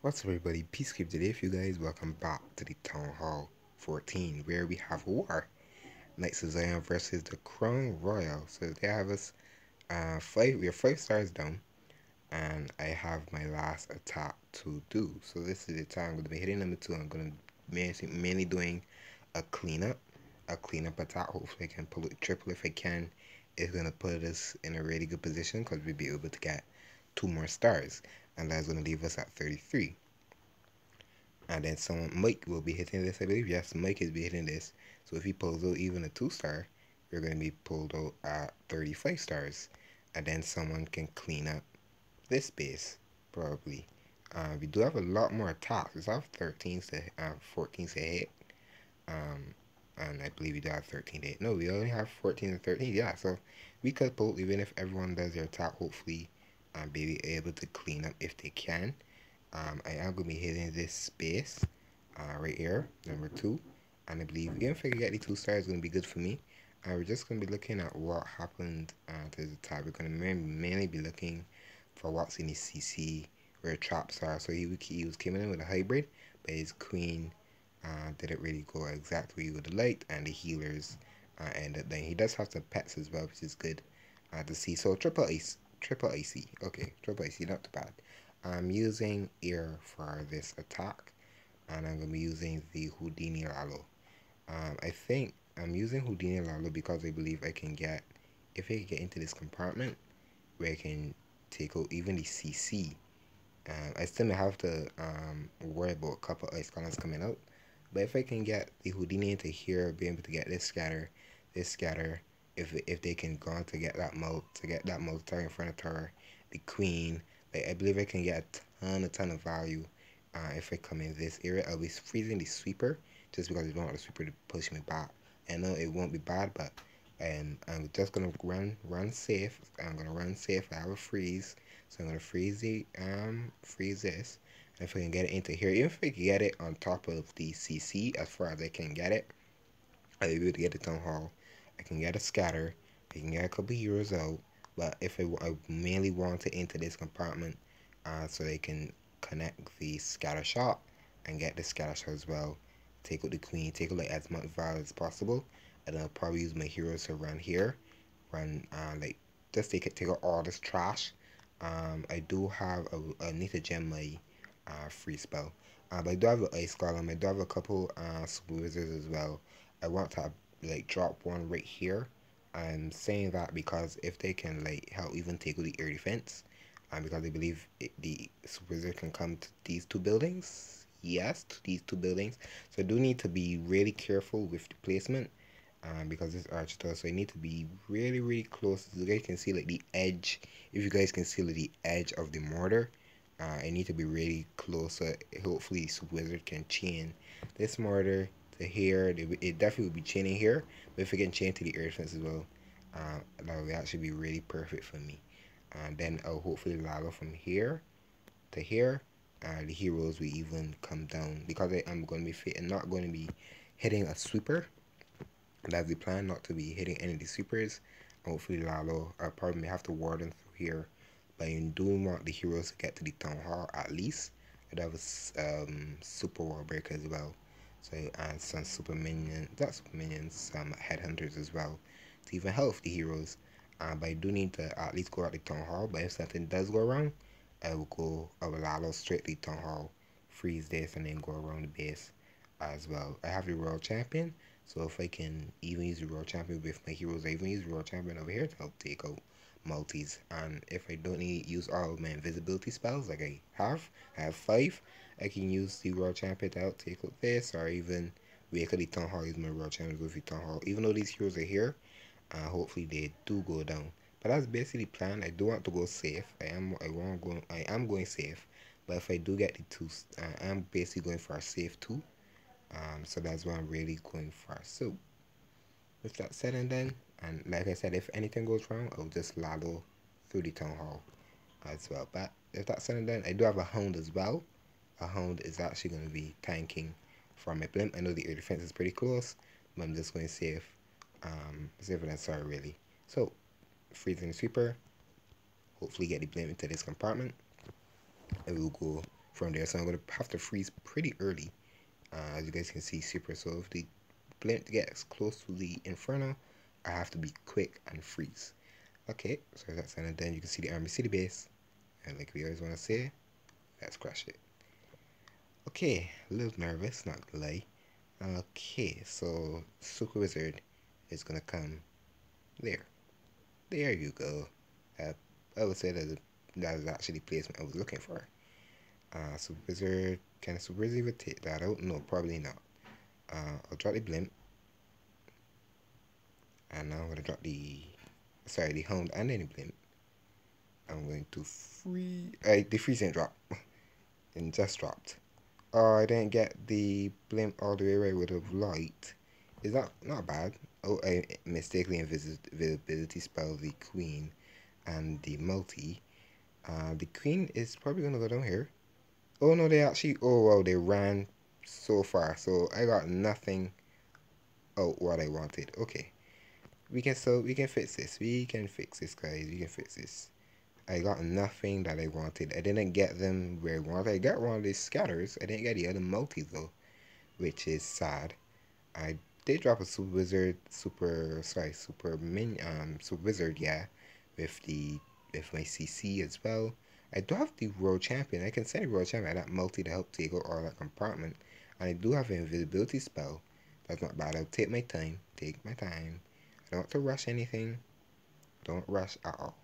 What's up everybody, Peace Peacekeeper today for you guys, welcome back to the Town Hall 14 where we have war. Knights of Zion versus the Crown Royal. So they have us, uh, five, we have 5 stars down and I have my last attack to do. So this is the time I'm going to be hitting number 2, I'm going to mainly doing a cleanup, a cleanup attack, hopefully I can pull it triple if I can. It's going to put us in a really good position because we'll be able to get two more stars and that's going to leave us at 33 and then someone Mike will be hitting this I believe. Yes Mike is be hitting this. So if he pulls out even a two star you're going to be pulled out at 35 stars. And then someone can clean up this base probably. Uh, we do have a lot more attacks we have 13 to uh, 14 to hit. Um, and I believe we do have 13 to hit. No we only have 14 and 13 yeah so we could pull even if everyone does their attack hopefully and be able to clean up if they can. Um, I am going to be hitting this space uh, right here, number two. And I believe even if I get the two stars, going to be good for me. And we're just going to be looking at what happened uh, to the top. We're going to mainly be looking for what's in the CC, where traps are. So he, he was coming in with a hybrid, but his queen uh, didn't really go exactly where he would have liked. And the healers uh, ended then. He does have some pets as well, which is good uh, to see. So triple ace triple AC. Okay, triple AC, not too bad. I'm using ear for this attack, and I'm to be using the Houdini Lalo. Um, I think I'm using Houdini Lalo because I believe I can get, if I can get into this compartment, where I can take out even the CC. Um, I still have to um, worry about a couple ice golems coming out, but if I can get the Houdini into here, be able to get this scatter, this scatter, if if they can go on to get that mode to get that multi in front of her, the queen. Like I believe I can get a ton a ton of value uh, if I come in this area. I'll be freezing the sweeper just because I don't want the sweeper to push me back. I know it won't be bad, but um, I'm just gonna run run safe. I'm gonna run safe. I have a freeze, so I'm gonna freeze the um freeze this. And if I can get it into here, even if I can get it on top of the CC as far as I can get it, I'll be able to get the town hall I can get a scatter, I can get a couple heroes out, but if I, I mainly want to enter this compartment uh, so they can connect the scatter shot and get the scatter shot as well. Take out the queen, take out like as much value as possible, and I'll probably use my heroes to run here, run uh, like just take it, take out all this trash. Um, I do have a, need to gem my uh, free spell, uh, but I do have an ice golem. I do have a couple uh, as well. I want to like drop one right here. I'm saying that because if they can like help even take the air defense, and um, because they believe it, the wizard can come to these two buildings, yes, to these two buildings. So I do need to be really careful with the placement, um, because this arch does. So I need to be really really close. So You guys can see like the edge. If you guys can see like, the edge of the mortar, uh, I need to be really close. So hopefully, Super Wizard can chain this mortar the hair. It definitely would be chaining here, but if it can chain to the ear fence as well, uh, that would actually be really perfect for me. And then I'll hopefully lava from here to here. Uh, the heroes will even come down because I am going to be fit and not going to be hitting a sweeper. That's the plan, not to be hitting any of the sweepers. And Hopefully Lalo, I probably may have to ward warden through here. But I do want the heroes to get to the town hall at least. I'd have a um, super wall breaker as well. So and some super minions, not super minions, some headhunters as well to even help the heroes. Uh, but I do need to at least go out the town hall. But if something does go wrong, I will go. I will allow straight to town hall, freeze this, and then go around the base as well. I have the royal champion, so if I can even use the royal champion with my heroes, I even use the royal champion over here to help take out multis. And if I don't need use all of my invisibility spells like I have, I have five. I can use the Royal Champion to help take out this, or even wait the Town Hall use my Royal Champion with the Town Hall. Even though these heroes are here, uh, hopefully they do go down. But that's basically the plan. I do want to go safe. I am I want go I am going safe. But if I do get the two, uh, I'm basically going for a safe two. Um, so that's what I'm really going for. So with that said and done, and like I said, if anything goes wrong, I'll just lalo through the town hall as well. But if that's and done, I do have a hound as well a hound is actually going to be tanking from my blimp. I know the air defense is pretty close, but I'm just going to save, um, safer than sorry really. So, freezing sweeper, hopefully get the blimp into this compartment, and we'll go from there. So I'm going to have to freeze pretty early. Uh, as you guys can see, super. So if the blimp gets close to the Inferno, I have to be quick and freeze. Okay, so that's and then you can see the Army City base. And like we always want to say, let's crash it. Okay, a little nervous, not gonna lie. Okay, so Super Wizard is gonna come there. There you go. Uh, I would say that that is actually the placement I was looking for. Uh, Super Wizard, can Super Wizard even take that out? No, probably not. Uh, I'll drop the Blimp. And now I'm gonna drop the, sorry, the Hound and the Blimp. I'm going to free, uh, the freezing drop. and just dropped. Oh, I didn't get the blimp all the way right with the light. Is that not bad? Oh, I mistakenly invisibility spell the queen and the multi. Uh, the queen is probably gonna go down here. Oh no, they actually. Oh wow, they ran so far. So I got nothing out what I wanted. Okay, we can so we can fix this. We can fix this, guys. We can fix this. I got nothing that I wanted. I didn't get them where I wanted. I got one of these scatters. I didn't get the other multi though, which is sad. I did drop a super wizard, super sorry, super min um super wizard, yeah, with the with my CC as well. I do have the royal champion. I can send the royal champion that multi to help take out all that compartment. And I do have an invisibility spell. That's not bad. I'll take my time. Take my time. Want to rush anything. Don't rush at all.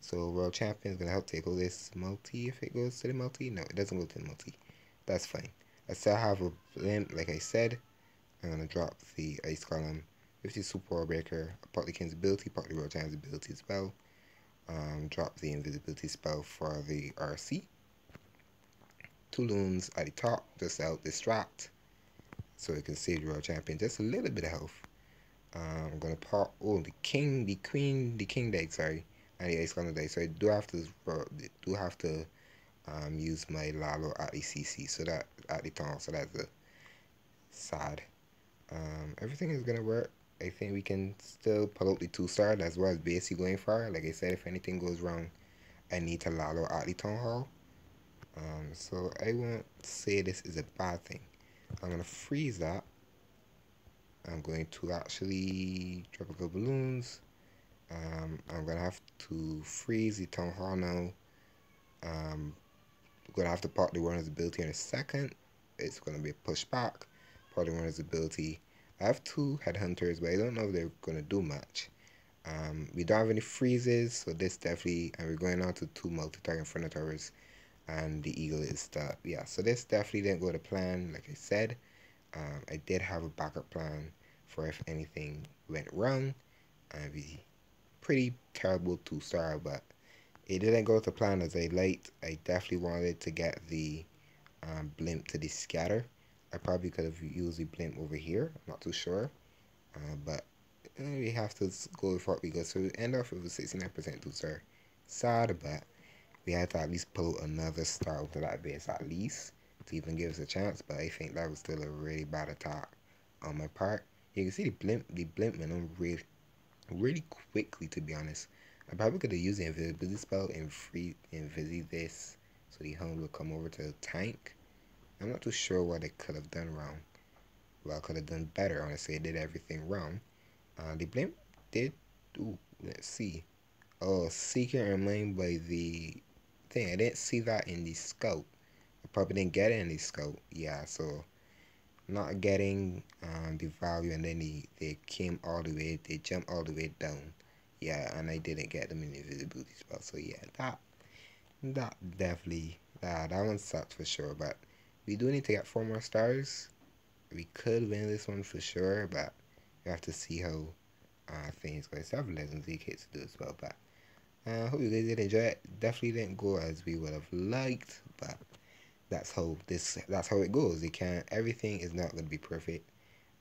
So Royal Champion is going to help take all this multi if it goes to the multi. No, it doesn't go to the multi. That's fine. I still have a blimp, like I said. I'm going to drop the Ice golem. with the Super Wall Breaker, partly King's ability, partly Royal Champion's ability as well. Um, drop the invisibility spell for the RC. Two loons at the top, just out distract. So it can save the Royal Champion just a little bit of health. Um, I'm to pop, oh, the King, the Queen, the King deck, sorry and the Ace Day. So I do have to do have to um, use my Lalo at the CC, so that at the town, so that's a sad. Um, everything is gonna work. I think we can still pull out the two star as well as basically going far. Like I said, if anything goes wrong, I need to Lalo at the town hall. Um, so I won't say this is a bad thing. I'm gonna freeze that. I'm going to actually drop a couple balloons. Um, I'm gonna have to freeze the hall now. Um, gonna have to part the runner's ability in a second. It's gonna be pushed back. Part the runner's ability. I have two headhunters, but I don't know if they're gonna do much. Um, we don't have any freezes, so this definitely, and we're going on to two multi-target front towers, and the eagle is the, yeah, so this definitely didn't go to plan, like I said. Um, I did have a backup plan for if anything went wrong, and we pretty terrible two star, but it didn't go to plan as I liked. I definitely wanted to get the um, blimp to the scatter. I probably could have used the blimp over here. I'm not too sure. Uh, but we have to go with what we got. So we end off with a 69% two star. Sad, but we had to at least pull another star over that base at least to even give us a chance. But I think that was still a really bad attack on my part. You can see the blimp, the blimp man, I'm really really quickly to be honest. I probably could have used the invisibility spell and free invisi this so the hound would come over to the tank. I'm not too sure what I could have done wrong. Well, I could have done better, honestly. I did everything wrong. Uh, the blimp did, ooh, let's see. Oh, Seeker and Lane by the thing. I didn't see that in the scope. Probably didn't get any scope. Yeah, so not getting um, the value and then they, they came all the way they jumped all the way down yeah and I didn't get them in the invisibility spell so yeah that that definitely that that one sucks for sure but we do need to get four more stars we could win this one for sure but we have to see how uh, things go. I have legendary kits to do as well but I uh, hope you guys did enjoy it definitely didn't go as we would have liked but that's how this that's how it goes. You can't everything is not gonna be perfect.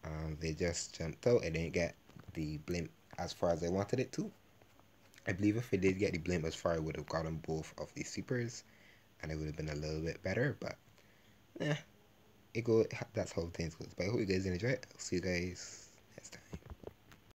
Um, they just jumped out and didn't get the blimp as far as I wanted it to. I believe if I did get the blimp as far, I would have gotten both of the supers, and it would have been a little bit better. But yeah, it go. That's how things goes. But I hope you guys enjoy it. I'll see you guys next time.